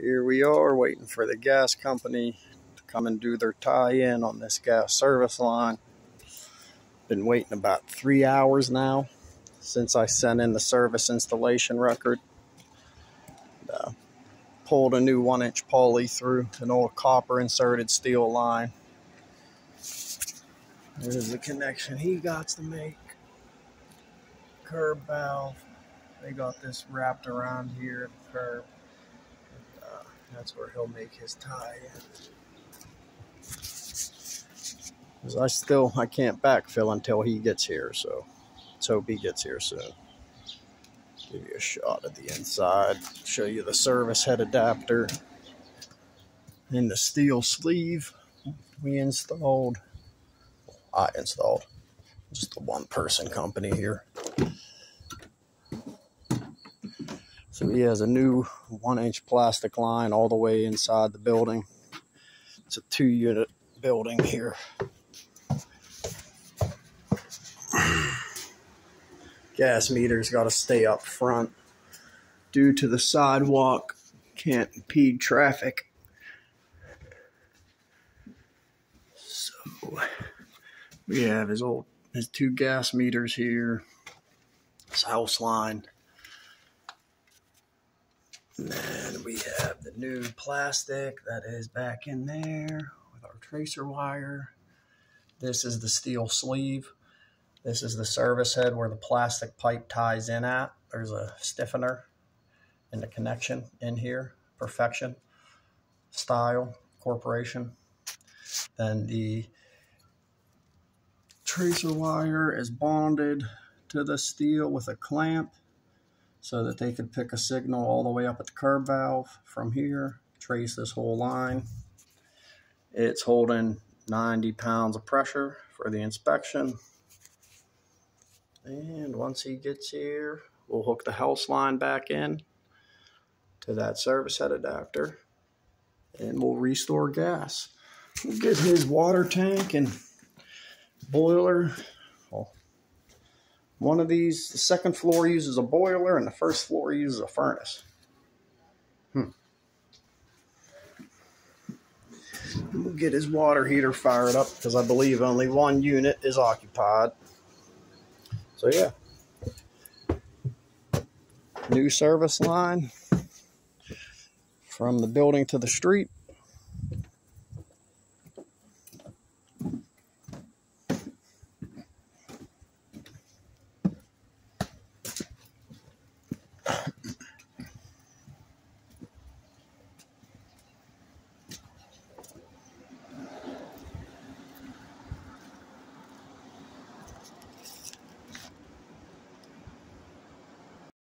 Here we are waiting for the gas company to come and do their tie-in on this gas service line. Been waiting about three hours now since I sent in the service installation record. Uh, pulled a new one inch poly through an old copper inserted steel line. There's the connection he got to make. Curb valve. They got this wrapped around here, curb. That's where he'll make his tie. Because I still, I can't backfill until he gets here, so let's hope he gets here soon. Give you a shot at the inside, show you the service head adapter and the steel sleeve we installed. I installed. Just the one person company here. So he has a new one inch plastic line all the way inside the building. It's a two unit building here. Gas meters got to stay up front due to the sidewalk. Can't impede traffic. So we have his old his two gas meters here. His house line. And then we have the new plastic that is back in there with our tracer wire. This is the steel sleeve. This is the service head where the plastic pipe ties in at. There's a stiffener in the connection in here. Perfection Style Corporation. Then the tracer wire is bonded to the steel with a clamp so that they could pick a signal all the way up at the curb valve from here, trace this whole line. It's holding 90 pounds of pressure for the inspection. And once he gets here, we'll hook the house line back in to that service head adapter and we'll restore gas. We'll get his water tank and boiler one of these, the second floor uses a boiler and the first floor uses a furnace. Hmm. We'll get his water heater fired up because I believe only one unit is occupied. So yeah. New service line from the building to the street.